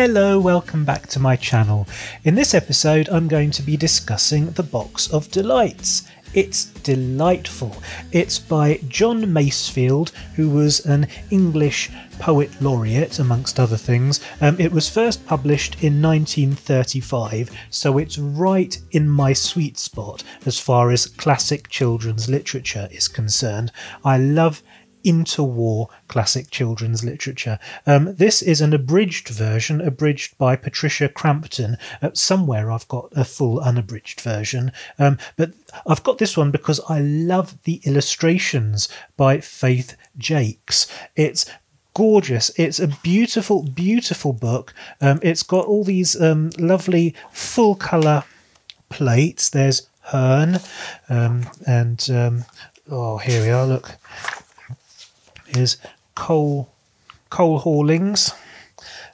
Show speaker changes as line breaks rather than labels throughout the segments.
Hello, welcome back to my channel. In this episode, I'm going to be discussing The Box of Delights. It's delightful. It's by John Masefield, who was an English poet laureate, amongst other things. Um, it was first published in 1935, so it's right in my sweet spot as far as classic children's literature is concerned. I love interwar classic children's literature. Um, this is an abridged version, abridged by Patricia Crampton. Uh, somewhere I've got a full unabridged version, um, but I've got this one because I love the illustrations by Faith Jaques. It's gorgeous. It's a beautiful, beautiful book. Um, it's got all these um, lovely full colour plates. There's Herne, um, and um, oh, here we are. Look, is Cole Cole Hawlings.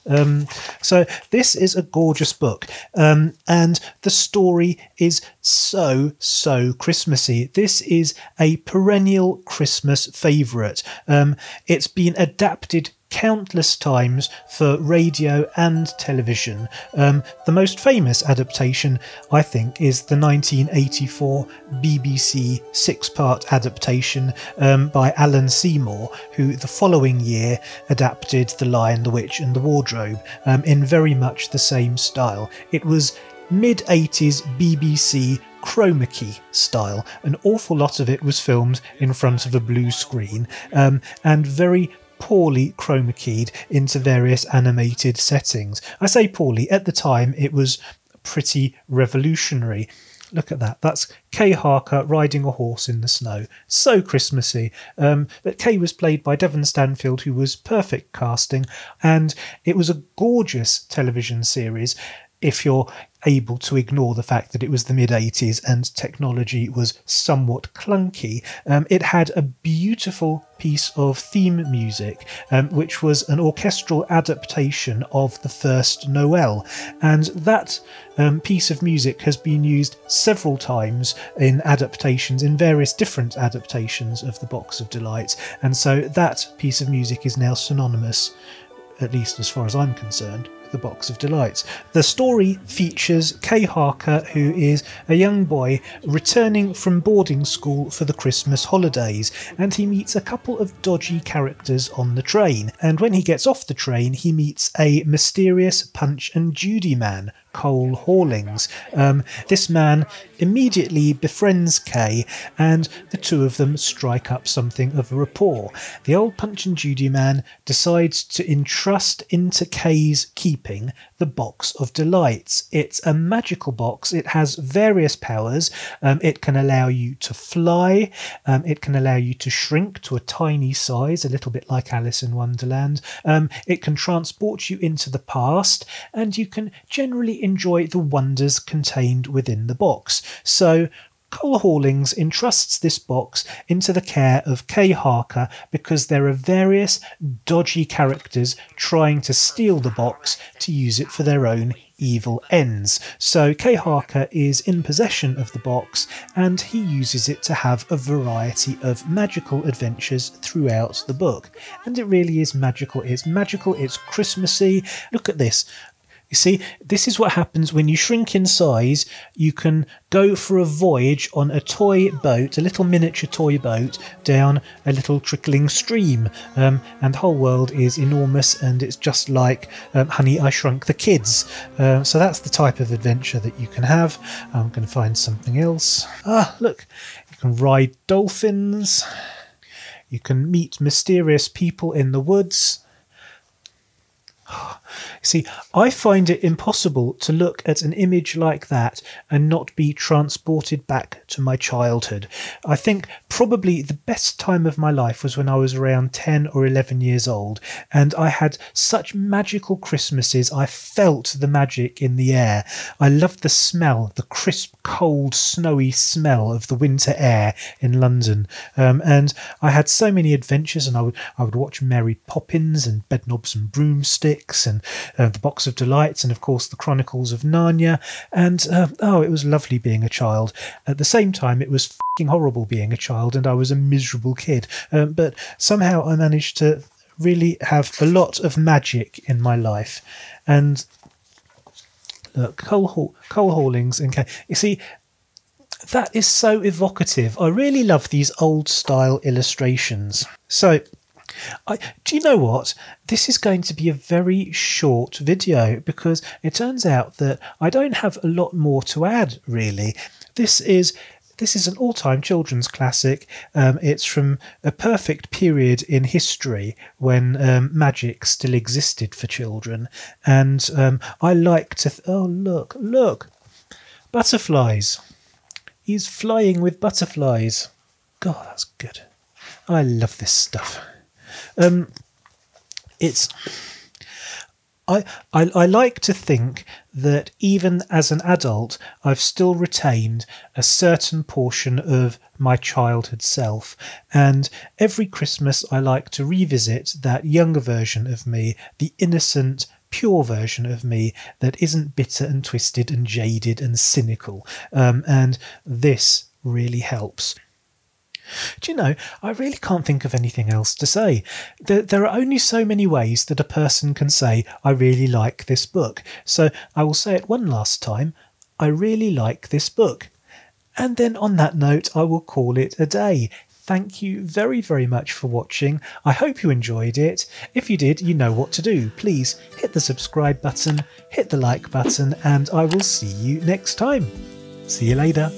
Um, so this is a gorgeous book, um, and the story is so so Christmassy. This is a perennial Christmas favourite. Um, it's been adapted countless times for radio and television. Um, the most famous adaptation, I think, is the 1984 BBC six part adaptation um, by Alan Seymour, who the following year adapted The Lion, the Witch, and the Wardrobe um, in very much the same style. It was mid 80s BBC chroma key style. An awful lot of it was filmed in front of a blue screen um, and very poorly chroma keyed into various animated settings. I say poorly, at the time it was pretty revolutionary. Look at that. That's Kay Harker riding a horse in the snow. So Christmassy. Um, but Kay was played by Devon Stanfield, who was perfect casting, and it was a gorgeous television series if you're able to ignore the fact that it was the mid 80s and technology was somewhat clunky. Um, it had a beautiful piece of theme music, um, which was an orchestral adaptation of the first Noel. And that um, piece of music has been used several times in adaptations, in various different adaptations of The Box of Delights. And so that piece of music is now synonymous, at least as far as I'm concerned, the Box of Delights. The story features Kay Harker, who is a young boy returning from boarding school for the Christmas holidays, and he meets a couple of dodgy characters on the train. And when he gets off the train, he meets a mysterious Punch and Judy man Cole Hawlings. Um, this man immediately befriends Kay, and the two of them strike up something of a rapport. The old Punch and Judy man decides to entrust into Kay's keeping the Box of Delights. It's a magical box, it has various powers. Um, it can allow you to fly, um, it can allow you to shrink to a tiny size, a little bit like Alice in Wonderland. Um, it can transport you into the past, and you can generally enjoy the wonders contained within the box. So, Cole Hawlings entrusts this box into the care of Kay Harker because there are various dodgy characters trying to steal the box to use it for their own evil ends. So Kay Harker is in possession of the box and he uses it to have a variety of magical adventures throughout the book. And it really is magical. It's magical, it's Christmassy. Look at this. You see, this is what happens when you shrink in size. You can go for a voyage on a toy boat, a little miniature toy boat, down a little trickling stream. Um, and the whole world is enormous and it's just like um, Honey, I Shrunk the Kids. Uh, so that's the type of adventure that you can have. I'm going to find something else. Ah, look, you can ride dolphins. You can meet mysterious people in the woods. See, I find it impossible to look at an image like that and not be transported back to my childhood. I think probably the best time of my life was when I was around 10 or 11 years old, and I had such magical Christmases. I felt the magic in the air. I loved the smell, the crisp, cold, snowy smell of the winter air in London. Um, and I had so many adventures, and I would, I would watch Mary Poppins and Bedknobs and Broomsticks and uh, the Box of Delights, and of course the Chronicles of Narnia. And uh, oh, it was lovely being a child. At the same time, it was horrible being a child, and I was a miserable kid. Um, but somehow I managed to really have a lot of magic in my life. And look, Cole, Cole Hawlings and you see, that is so evocative. I really love these old style illustrations. So, I, do you know what? This is going to be a very short video because it turns out that I don't have a lot more to add, really. This is this is an all-time children's classic. Um, it's from a perfect period in history when um, magic still existed for children, and um, I like to. Oh look, look, butterflies. He's flying with butterflies. God, that's good. I love this stuff. Um, it's I, I, I like to think that even as an adult, I've still retained a certain portion of my childhood self. And every Christmas, I like to revisit that younger version of me, the innocent, pure version of me that isn't bitter and twisted and jaded and cynical. Um, and this really helps. Do you know, I really can't think of anything else to say. There, there, are only so many ways that a person can say, I really like this book. So I will say it one last time I really like this book. And then on that note, I will call it a day. Thank you very, very much for watching. I hope you enjoyed it. If you did, you know what to do. Please hit the subscribe button, hit the like button, and I will see you next time. See you later.